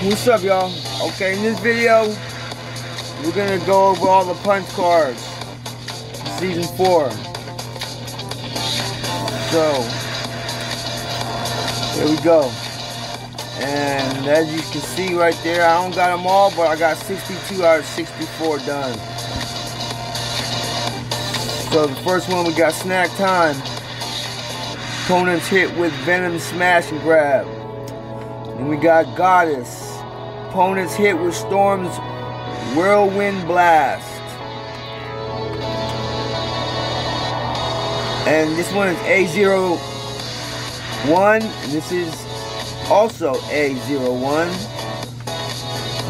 What's up, y'all? Okay, in this video, we're gonna go over all the punch cards. Season 4. So, here we go. And as you can see right there, I don't got them all, but I got 62 out of 64 done. So the first one we got Snack Time. Opponents hit with Venom Smash and Grab. And we got Goddess. Opponents hit with Storm's Whirlwind Blast. And this one is A01. And this is also A01.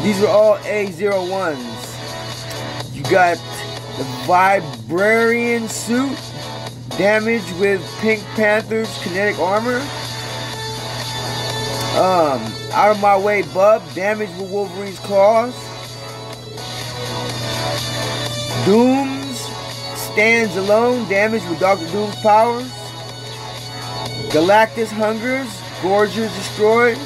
These are all A01s. You got the Vibranium Suit damage with Pink Panther's kinetic armor. Um, out of my way, Bub, damage with Wolverine's claws. Dooms stands alone, damage with Doctor Doom's powers. Galactus hungers, Gorgers destroyed.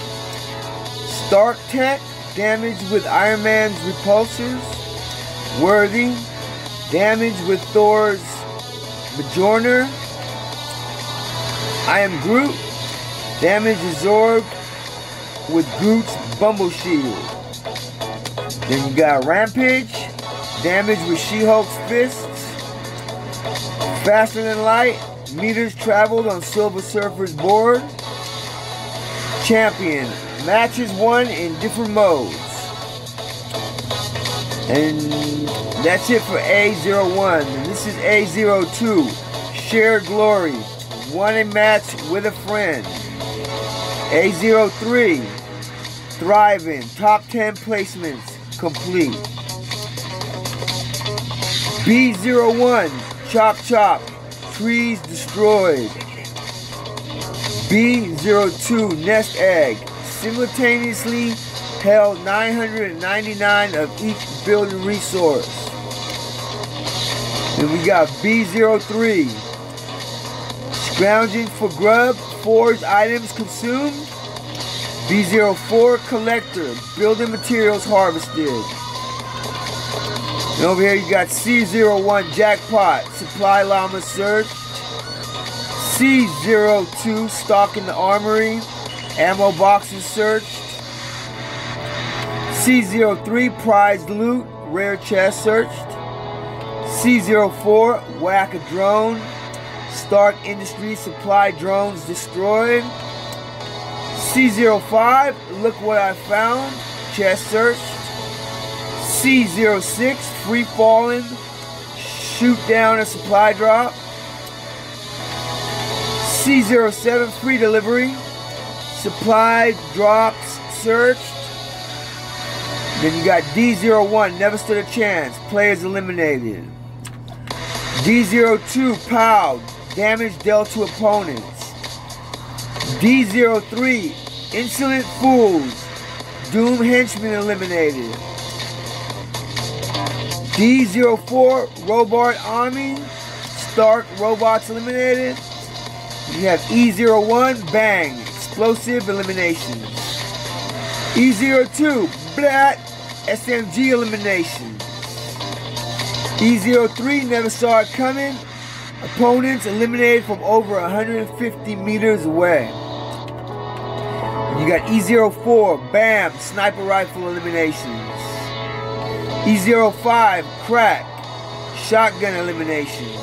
Stark Tech, damage with Iron Man's repulsors. Worthy, damage with Thor's Mjolnir. I am Groot. Damage absorbed with Groot's Bramble Shield. Then you got Rampage. Damage with She-Hulk's fists. Faster than light. Meters traveled on Silver Surfer's board. Champion. Matches won in different modes. And that's it for A01. And this is A02. Share glory. Won a match with a friend. A03. Thriving. Top 10 placements complete. B01. Chop chop. Trees destroyed. B02. Nest egg. Simultaneously held 999 of each building resource. And we got B03. Scrounging for grub, forged items consumed. B04 collector, building materials harvested. And over here you got C01 jackpot, supply llama searched. C02 stock in the armory, ammo boxes searched. C03 prized loot, rare chest searched. C04 whack a drone, Stark Industries supply drones destroyed. C05 look what I found, chest searched. C06 free falling, shoot down a supply drop. C07 free delivery, supply drops searched. Then you got D01, never stood a chance, players eliminated. D02, POW, damage dealt to opponents. D03, insolent fools, Doom Henchman eliminated. D04, robot army, Stark robots eliminated. You have E01, bang, explosive eliminations. E02, blat, SMG elimination. E03 never saw it coming. Opponents eliminated from over 150 meters away. You got E04, BAM, sniper rifle eliminations. E05, crack, shotgun eliminations.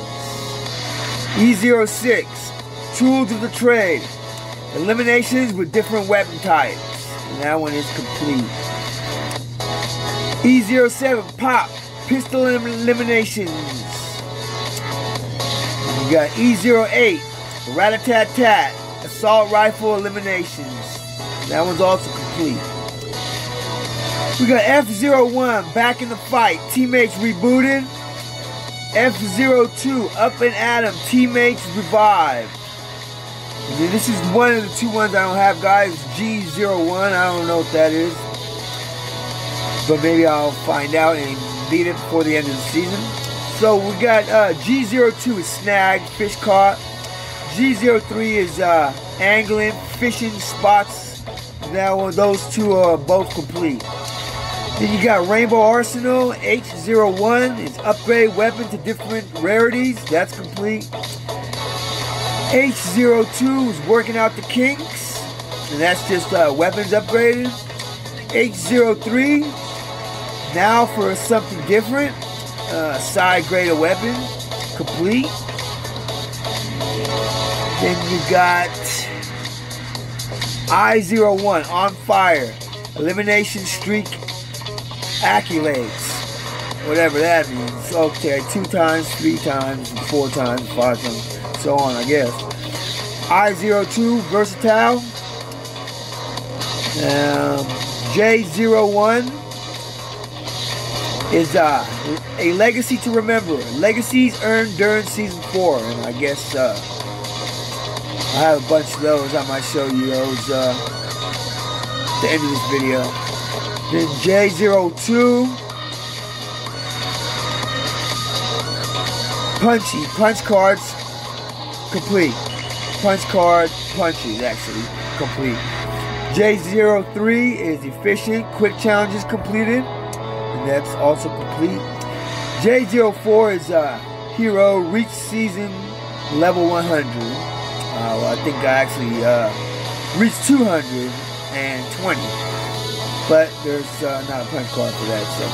E06, tools of the trade, eliminations with different weapon types. And that one is complete. E07, pop, pistol eliminations. You got E08, rat-a-tat-tat, assault rifle eliminations. That one's also complete. We got F01 back in the fight, teammates rebooted. F02 up and him, teammates revived. This is one of the two ones I don't have, guys. G01, I don't know what that is. But maybe I'll find out and beat it before the end of the season. So we got uh, G02 is snag, fish caught. G03 is uh, angling, fishing spots Now those two are both complete. Then you got Rainbow Arsenal H01. It's upgrade weapon to different rarities. That's complete. H02 is working out the kinks. And that's just uh, weapons upgraded. H03 now for something different. Uh, side graded weapon. Complete. Then you got I01 on fire. Elimination streak accolades. Whatever that means. Okay, two times, three times, four times, five times, so on, I guess. I02 versatile. Um, J01 is uh, a legacy to remember. Legacies earned during season four, and I guess uh, I have a bunch of those. I might show you those uh, at the end of this video. Then J02. Punchy. Punch cards complete. Punch card punches actually complete. J03 is efficient. Quick challenges completed. That's also complete. J04 is a hero. Reach season level 100. Uh, well, I think I actually uh, reached 220. But there's uh, not a punch card for that. So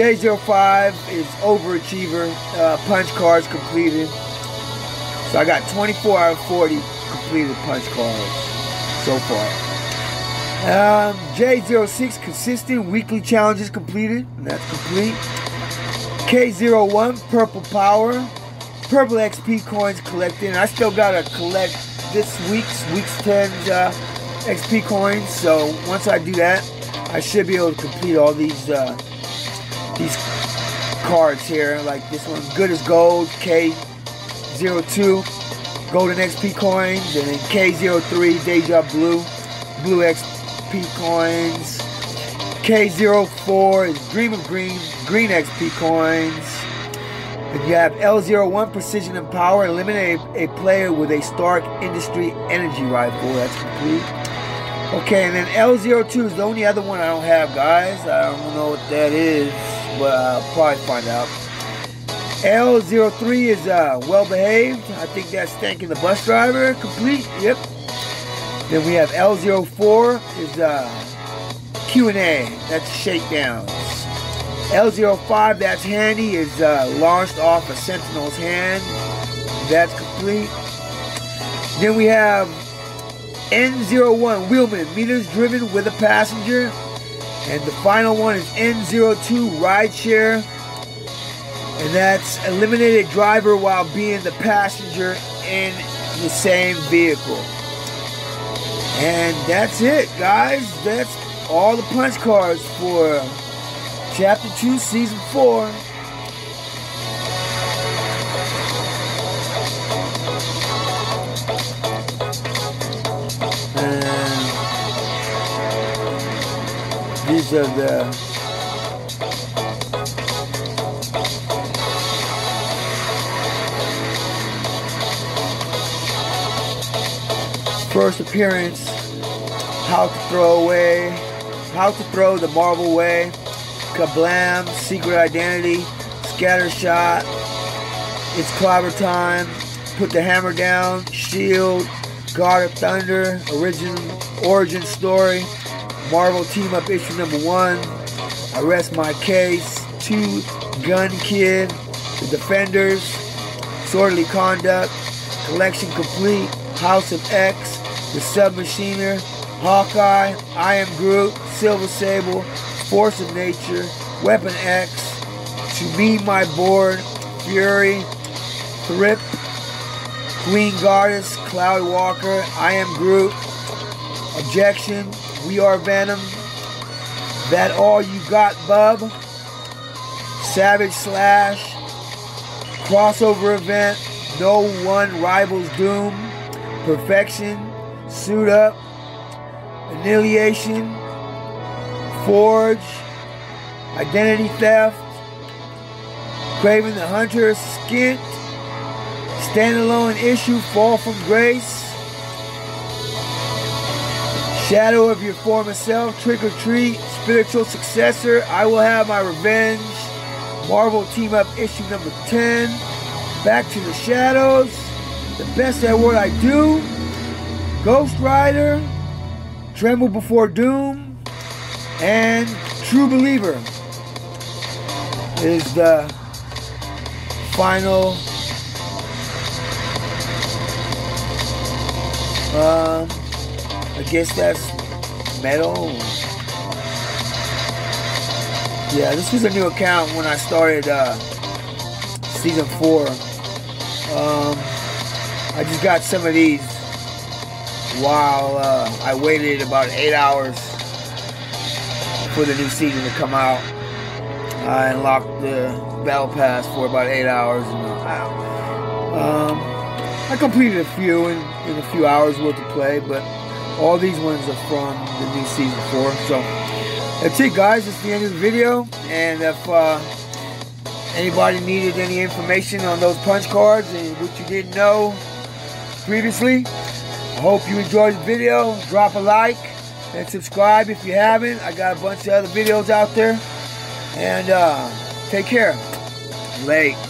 J05 is overachiever. Uh, punch cards completed. So I got 24 out of 40 completed punch cards so far. Um, J06 consistent weekly challenges completed. That's complete. K01 purple power. Purple XP coins collected. I still gotta collect this week's week's 10 uh, XP coins. So once I do that, I should be able to complete all these uh, these cards here. Like this one, good as gold, K02, golden XP coins, and then K03, Deja Blue, blue XP coins. K04 is Dream of Green, green XP coins. And you have L01 Precision and Power. Eliminate a, a player with a Stark Industry Energy Rifle. That's complete. Okay, and then L02 is the only other one I don't have, guys. I don't know what that is, but I'll probably find out. L03 is uh, well behaved. I think that's thanking the bus driver. Complete. Yep. Then we have L04 is uh, Q&A. That's shakedowns. L05, that's handy, is uh, launched off a Sentinel's hand. That's complete. Then we have N01, Wheelman, meters driven with a passenger. And the final one is N02, Rideshare. And that's eliminated driver while being the passenger in the same vehicle. And that's it, guys. That's all the punch cards for Chapter 2, Season 4. And these are the first appearance, how to throw away, how to throw the marble away, kablam, secret identity, scatter shot, it's clobber time, put the hammer down, shield, God of Thunder, origin, origin story, Marvel team up issue number one, arrest my case, two, Gun Kid, the Defenders, Swordly Conduct, collection complete, House of X, the Submachiner, Hawkeye, I Am Groot, Silver Sable, Force of Nature, Weapon X, To Me My Board, Fury, Thrip, Queen Goddess, Cloud Walker, I Am Groot, Objection, We Are Venom, That All You Got Bub, Savage Slash, Crossover Event, No One Rivals Doom, Perfection, Suit Up, Annihilation, Forge, Identity Theft, Kraven the Hunter, Skint, Standalone Issue, Fall from Grace, Shadow of your former self, Trick or Treat, Spiritual Successor, I Will Have My Revenge, Marvel Team Up issue number 10, Back to the Shadows, The Best at What I Do, Ghost Rider, Tremble Before Doom, and True Believer is the final um, I guess that's metal. Yeah, this was a new account when I started uh, season four. Um, I just got some of these while uh, I waited about eight hours for the new season to come out. I unlocked the battle pass for about eight hours. And, uh, um, I completed a few in, in a few hours worth of play, but all these ones are from the new season four. So that's it, guys. It's the end of the video. And if uh, anybody needed any information on those punch cards and what you didn't know previously, I hope you enjoyed the video. Drop a like and subscribe if you haven't. I got a bunch of other videos out there. And uh, take care. Late.